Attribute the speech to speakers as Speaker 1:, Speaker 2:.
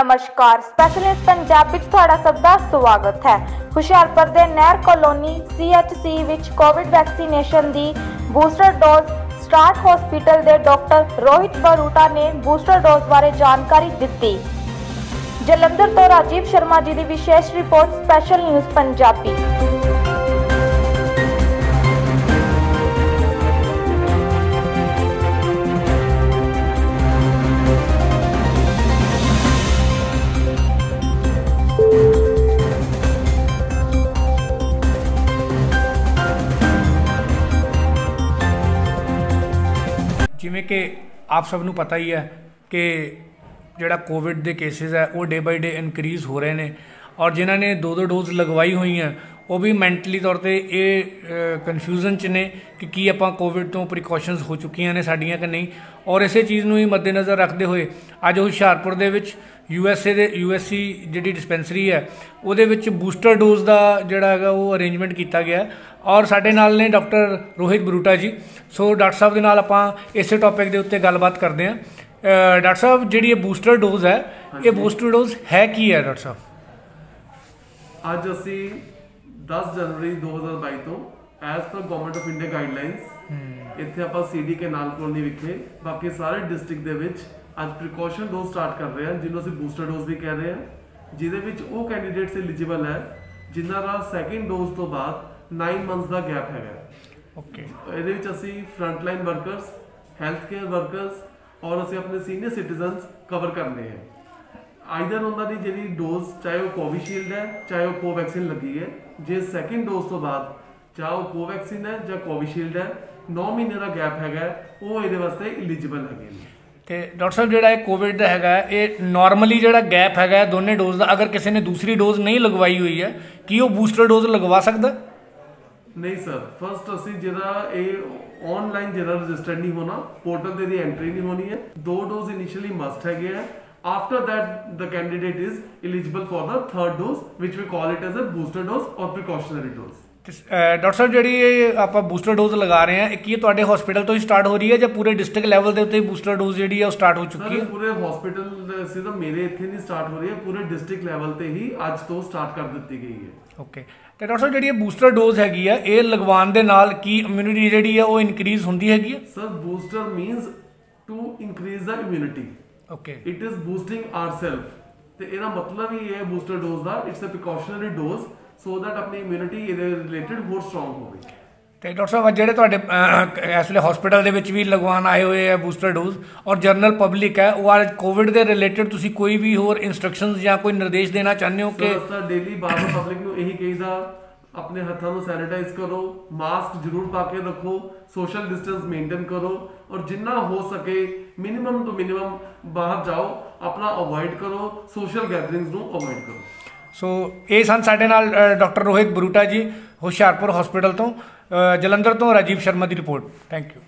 Speaker 1: ਨਮਸਕਾਰ। ਸਪੈਸ਼ਲਿਸਟ ਪੰਜਾਬ ਵਿੱਚ ਤੁਹਾਡਾ ਸਭ ਦਾ ਸਵਾਗਤ ਹੈ। ਹੁਸ਼ਿਆਰਪੁਰ ਦੇ ਨਹਿਰ ਕਲੋਨੀ CHC ਵਿੱਚ ਕੋਵਿਡ ਵੈਕਸੀਨੇਸ਼ਨ ਦੀ ਬੂਸਟਰ ਡੋਜ਼ ਸਟਾਰਟ ਹਸਪੀਟਲ ਦੇ ਡਾਕਟਰ ਰੋਹਿਤ ਬਰੂਟਾ ਨੇ ਬੂਸਟਰ ਡੋਜ਼ ਬਾਰੇ ਜਾਣਕਾਰੀ ਦਿੱਤੀ। ਜਲੰਧਰ ਤੋਂ ਰਾਜੀਵ ਸ਼ਰਮਾ ਜੀ ਦੀ ਵਿਸ਼ੇਸ਼ ਰਿਪੋਰਟ ਸਪੈਸ਼ਲ ਨਿਊਜ਼ ਪੰਜਾਬੀ।
Speaker 2: ਜਿਵੇਂ ਕਿ ਆਪ ਸਭ ਨੂੰ ਪਤਾ ਹੀ ਹੈ ਕਿ ਜਿਹੜਾ ਕੋਵਿਡ ਦੇ ਕੇਸਿਸ ਹੈ, ਉਹ ਡੇ ਬਾਈ ਡੇ ਇਨਕਰੀਜ਼ ਹੋ ਰਹੇ ਨੇ। ਔਰ ਜਿਨ੍ਹਾਂ ਨੇ ਦੋ ਦੋ ਡੋਜ਼ ਲਗਵਾਈ ਹੋਈਆਂ ਉਹ ਵੀ ਮੈਂਟਲੀ ਤੌਰ ਤੇ ਇਹ ਕਨਫਿਊਜ਼ਨ ਚ ਨੇ ਕਿ ਕੀ ਆਪਾਂ ਕੋਵਿਡ ਤੋਂ ਪ੍ਰੀਕਾਸ਼ਨਸ ਹੋ ਚੁੱਕੀਆਂ ਨੇ ਸਾਡੀਆਂ ਕਿ ਨਹੀਂ। ਔਰ ਇਸੇ ਚੀਜ਼ ਨੂੰ ਹੀ ਮੱਦੇਨਜ਼ਰ ਰੱਖਦੇ ਹੋਏ ਅੱਜ ਹੁਸ਼ਿਆਰਪੁਰ ਦੇ ਵਿੱਚ ਯੂਐਸਏ ਦੇ ਯੂਐਸਸੀ ਜਿਹੜੀ ਡਿਸਪੈਂਸਰੀ ਹੈ ਉਹਦੇ ਵਿੱਚ ਬੂਸਟਰ ਡੋਜ਼ ਦਾ ਜਿਹੜਾ ਹੈਗਾ ਉਹ ਅਰੇਂਜਮੈਂਟ ਕੀਤਾ ਗਿਆ। ਔਰ ਸਾਡੇ ਨਾਲ ਨੇ ਡਾਕਟਰ ਰੋਹਿਤ ਬਰੂਟਾ ਜੀ। ਸੋ ਡਾਕਟਰ ਸਾਹਿਬ ਦੇ ਨਾਲ ਆਪਾਂ ਇਸੇ ਟੌਪਿਕ ਦੇ ਉੱਤੇ ਗੱਲਬਾਤ ਕਰਦੇ ਹਾਂ। ਡਾਕਟਰ ਸਾਹਿਬ ਜਿਹੜੀ ਇਹ ਬੂਸਟਰ ਡੋਜ਼ ਹੈ ਇਹ ਬੂਸਟਰ ਡੋਜ਼ ਹੈ ਕੀ ਹੈ ਡਾਕਟਰ ਸਾਹਿਬ?
Speaker 3: ਅੱਜ ਅਸੀਂ 10 ਜਨਵਰੀ 2022 ਤੋਂ as per government of India guidelines ਇੱਥੇ ਆਪਾਂ ਸੀਡੀ ਕੇ ਨਾਲ ਕੋਲੋਨੀ ਵਿਖੇ ਬਾਕੀ ਸਾਰੇ ਡਿਸਟ੍ਰਿਕਟ ਦੇ ਵਿੱਚ ਅੱਜ ਪ੍ਰੀਕਾਸ਼ਨ ਡੋਜ਼ ਸਟਾਰਟ ਕਰ ਰਹੇ ਹਾਂ ਜਿਹਨੂੰ ਅਸੀਂ ਬੂਸਟਰ ਡੋਜ਼ ਵੀ ਕਹਿ ਰਹੇ ਹਾਂ ਜਿਹਦੇ ਵਿੱਚ ਉਹ ਕੈਂਡੀਡੇਟਸ ਐਲੀਜੀਬਲ ਹੈ ਜਿਨ੍ਹਾਂ ਦਾ ਸੈਕਿੰਡ ਡੋਜ਼ ਤੋਂ ਬਾਅਦ 9 ਮੰਥਸ ਦਾ ਗੈਪ ਹੈਗਾ।
Speaker 2: ਓਕੇ
Speaker 3: ਇਹਦੇ ਵਿੱਚ ਅਸੀਂ frontline workers health care workers ਔਰ ਅਸੀਂ ਆਪਣੇ ਸੀਨੀਅਰ ਸਿਟੀਜ਼ਨਸ ਕਵਰ ਕਰਨੇ ਹੈ ਆਈਦਰ ਉਹਨਾਂ ਦੀ ਜਿਹੜੀ ਡੋਜ਼ ਚਾਹੇ ਉਹ ਕੋਵਿਸ਼ੀਲਡ ਹੈ ਚਾਹੇ ਉਹ ਕੋਵੈਕਸਿਨ ਲੱਗੀ ਹੈ ਜੇ ਸੈਕਿੰਡ ਡੋਜ਼ ਤੋਂ ਬਾਅਦ ਚਾਹੇ ਉਹ ਕੋਵੈਕਸਿਨ ਹੈ ਜਾਂ ਕੋਵਿਸ਼ੀਲਡ ਹੈ 9 ਮਹੀਨੇ ਦਾ ਗੈਪ ਹੈਗਾ ਉਹ ਇਹਦੇ ਵਾਸਤੇ ਐਲੀਜੀਬਲ ਹੈਗੇ ਨੇ।
Speaker 2: ਤੇ ਡਾਕਟਰ ਸਾਹਿਬ, ਜਿਹੜਾ ਇਹ ਕੋਵਿਡ ਦਾ ਹੈਗਾ, ਇਹ ਨਾਰਮਲੀ ਜਿਹੜਾ ਗੈਪ ਹੈਗਾ ਦੋਨੇ ਡੋਜ਼ ਦਾ, ਅਗਰ ਕਿਸੇ ਨੇ ਦੂਸਰੀ ਡੋਜ਼ ਨਹੀਂ ਲਗਵਾਈ ਹੋਈ ਹੈ, ਕੀ ਉਹ ਬੂਸਟਰ ਡੋਜ਼ ਲਗਵਾ ਸਕਦਾ?
Speaker 3: ਨਹੀਂ ਸਰ ਫਸਟ ਅਸੀਂ ਜਿਹੜਾ ਇਹ ਆਨਲਾਈਨ ਜਿਹੜਾ ਰਜਿਸਟਰ ਨਹੀਂ ਹੋਣਾ ਪੋਰਟਲ ਤੇ ਦੀ ਐਂਟਰੀ ਨਹੀਂ ਹੋਣੀ ਹੈ। ਦੋ ਡੋਜ਼ ਇਨੀਸ਼ੀਅਲੀ ਮਸਟ ਹੈਗੇ ਆ। After that, the candidate is eligible for the third dose, which we call it as a booster dose or precautionary dose
Speaker 2: doctor ਸਾਹਿਬ ਜਿਹੜੀ ਇਹ ਆਪਾਂ ਬੂਸਟਰ ਡੋਜ਼ ਲਗਾ ਰਹੇ ਹਾਂ ਇਹ ਕੀ ਤੁਹਾਡੇ ਹਸਪੀਟਲ ਤੋਂ ਹੀ ਸਟਾਰਟ ਹੋ ਰਹੀ ਹੈ ਜਾਂ ਪੂਰੇ ਡਿਸਟ੍ਰਿਕਟ ਲੈਵਲ ਦੇ ਉੱਤੇ ਬੂਸਟਰ ਡੋਜ਼ ਜਿਹੜੀ ਹੈ ਉਹ ਸਟਾਰਟ ਹੋ ਚੁੱਕੀ ਹੈ?
Speaker 3: ਪੂਰੇ ਹਸਪੀਟਲ ਸੀ ਤਾਂ ਮੇਰੇ ਇੱਥੇ ਨਹੀਂ ਸਟਾਰਟ ਹੋ ਰਹੀ ਹੈ ਪੂਰੇ ਡਿਸਟ੍ਰਿਕਟ ਲੈਵਲ ਤੇ ਹੀ ਅੱਜ ਤੋਂ ਸਟਾਰਟ ਕਰ ਦਿੱਤੀ ਗਈ ਹੈ।
Speaker 2: ਓਕੇ ਤੇ ਡਾਕਟਰ ਸਾਹਿਬ ਜਿਹੜੀ ਇਹ ਬੂਸਟਰ ਡੋਜ਼ ਹੈਗੀ ਆ ਇਹ ਲਗਵਾਉਣ ਦੇ ਨਾਲ ਕੀ ਇਮਿਊਨਿਟੀ ਜਿਹੜੀ ਹੈ ਉਹ ਇਨਕਰੀਜ਼ ਹੁੰਦੀ ਹੈਗੀ ਹੈ?
Speaker 3: Sir booster means to increase the immunity
Speaker 2: okay
Speaker 3: it is boosting ourself ਤੇ ਇਹਦਾ ਮਤਲਬ ਹੀ ਇਹ ਹੈ booster dose the it's uh precautionary dose so that ਆਪਣੀ ਇਮਿਊਨਿਟੀ ਇਹਦੇ ਰਿਲੇਟਡ ਹੋਰ ਸਟਰੋਂਗ ਹੋਵੇ
Speaker 2: ਤੇ ਡਾਕਟਰ ਸਾਹਿਬ ਜਿਹੜੇ ਤੁਹਾਡੇ ਇਸ ਵੇਲੇ ਹਸਪੀਟਲ ਦੇ ਵਿੱਚ ਵੀ ਲਗਵਾਉਣ ਆਏ ਹੋਏ ਆ ਬੂਸਟਰ ਡੋਜ਼ ਔਰ ਜਨਰਲ ਪਬਲਿਕ ਹੈ ਉਹ ਅੱਜ ਕੋਵਿਡ ਦੇ ਰਿਲੇਟਡ ਤੁਸੀਂ ਕੋਈ ਵੀ ਹੋਰ ਇਨਸਟਰਕਸ਼ਨਸ ਜਾਂ ਕੋਈ ਨਿਰਦੇਸ਼ ਦੇਣਾ ਚਾਹੁੰਦੇ ਹੋ ਕਿ
Speaker 3: ਅਸਾਂ ਡੇਲੀ ਬਾਹਰ ਪਬਲਿਕ ਨੂੰ ਇਹੀ ਕਹੀਦਾ ਆਪਣੇ ਹੱਥਾਂ ਨੂੰ ਸੈਨੀਟਾਈਜ਼ ਕਰੋ ਮਾਸਕ ਜ਼ਰੂਰ ਪਾ ਕੇ ਰੱਖੋ ਸੋਸ਼ਲ ਡਿਸਟੈਂਸ ਮੇਨਟੇਨ ਕਰੋ ਔਰ ਜਿੰਨਾ ਹੋ ਸਕੇ ਮਿਨੀਮਮ ਤੋਂ ਮਿਨੀਮਮ ਬਾਹਰ ਜਾਓ ਆਪਣਾ ਅਵੋਇਡ ਕਰੋ ਸੋਸ਼ਲ ਗੈਦਰਿੰਗਸ ਨੂੰ ਅਵੋਇਡ ਕਰੋ।
Speaker 2: ਸੋ ਇਹ ਸਨ ਸਾਡੇ ਨਾਲ ਡਾਕਟਰ ਰੋਹਿਤ ਬਰੂਟਾ ਜੀ, ਹੁਸ਼ਿਆਰਪੁਰ ਹਸਪੀਟਲ ਤੋਂ ਜਲੰਧਰ ਤੋਂ ਰਾਜੀਵ ਸ਼ਰਮਾ ਦੀ ਰਿਪੋਰਟ। Thank you